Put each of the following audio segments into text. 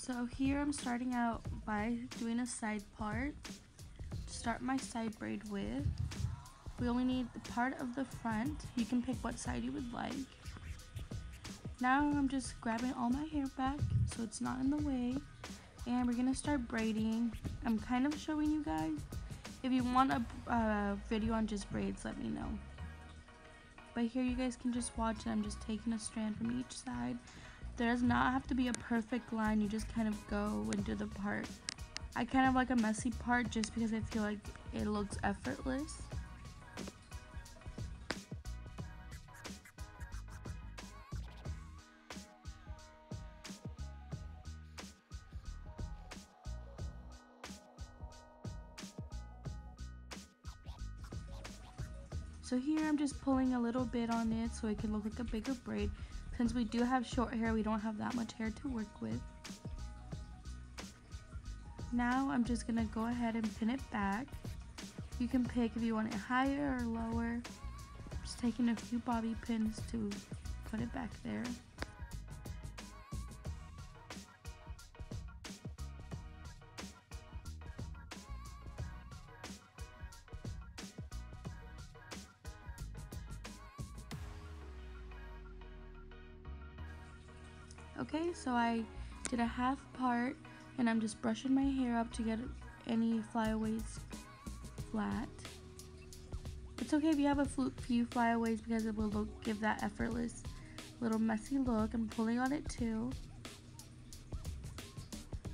So here I'm starting out by doing a side part. To start my side braid with, we only need the part of the front. You can pick what side you would like. Now I'm just grabbing all my hair back so it's not in the way. And we're gonna start braiding. I'm kind of showing you guys. If you want a uh, video on just braids, let me know. But here you guys can just watch it. I'm just taking a strand from each side. There does not have to be a perfect line. You just kind of go and do the part. I kind of like a messy part just because I feel like it looks effortless. So here I'm just pulling a little bit on it so it can look like a bigger braid. Since we do have short hair, we don't have that much hair to work with. Now I'm just to go ahead and pin it back. You can pick if you want it higher or lower. Just taking a few bobby pins to put it back there. Okay, so I did a half part and I'm just brushing my hair up to get any flyaways flat. It's okay if you have a few flyaways because it will look, give that effortless little messy look. I'm pulling on it too.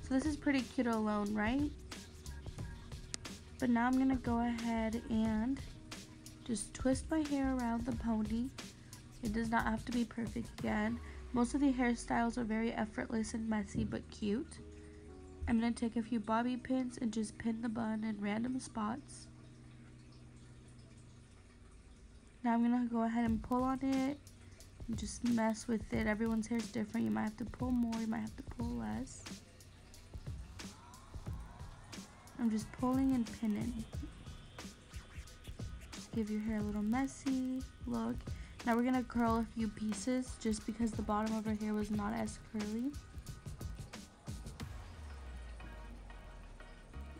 So this is pretty cute alone, right? But now I'm gonna go ahead and just twist my hair around the pony. It does not have to be perfect again. Most of the hairstyles are very effortless and messy but cute. I'm going to take a few bobby pins and just pin the bun in random spots. Now I'm going to go ahead and pull on it and just mess with it. Everyone's hair is different. You might have to pull more, you might have to pull less. I'm just pulling and pinning. Just give your hair a little messy look. Now we're gonna curl a few pieces just because the bottom of her hair was not as curly.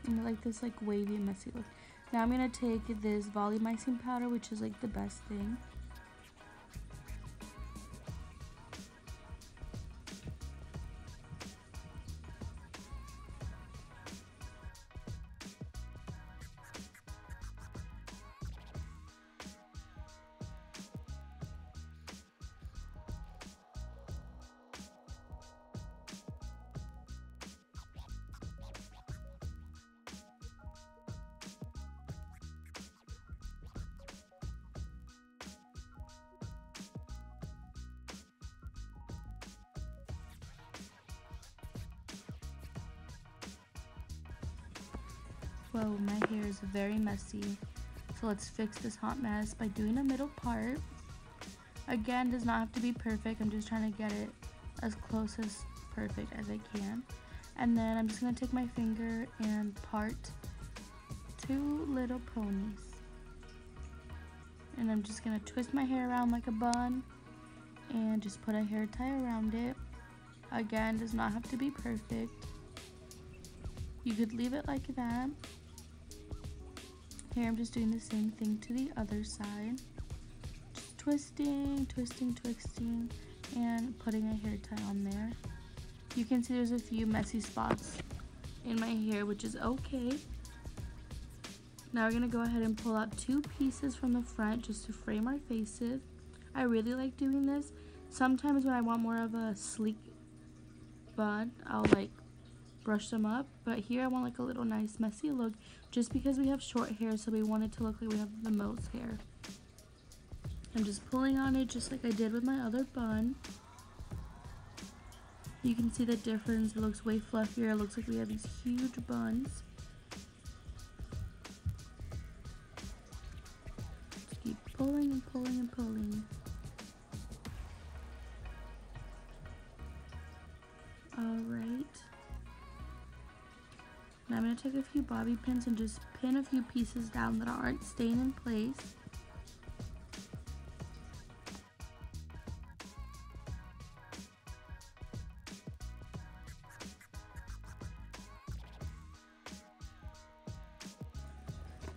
And like this like wavy messy look. Now I'm gonna take this volumizing powder which is like the best thing. Whoa, my hair is very messy. So let's fix this hot mess by doing a middle part. Again, does not have to be perfect. I'm just trying to get it as close as perfect as I can. And then I'm just going to take my finger and part two little ponies. And I'm just going to twist my hair around like a bun and just put a hair tie around it. Again, does not have to be perfect. You could leave it like that here I'm just doing the same thing to the other side. Just twisting, twisting, twisting, and putting a hair tie on there. You can see there's a few messy spots in my hair, which is okay. Now we're gonna go ahead and pull out two pieces from the front just to frame our faces. I really like doing this. Sometimes when I want more of a sleek bun, I'll like brush them up. But here I want like a little nice messy look just because we have short hair so we want it to look like we have the most hair. I'm just pulling on it just like I did with my other bun. You can see the difference. It looks way fluffier. It looks like we have these huge buns. Just keep pulling and pulling and pulling. I'm going to take a few bobby pins and just pin a few pieces down that aren't staying in place.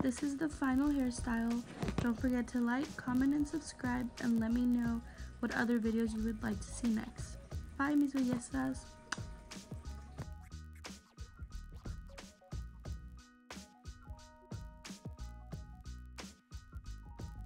This is the final hairstyle. Don't forget to like, comment, and subscribe, and let me know what other videos you would like to see next. Bye, mis bellezas!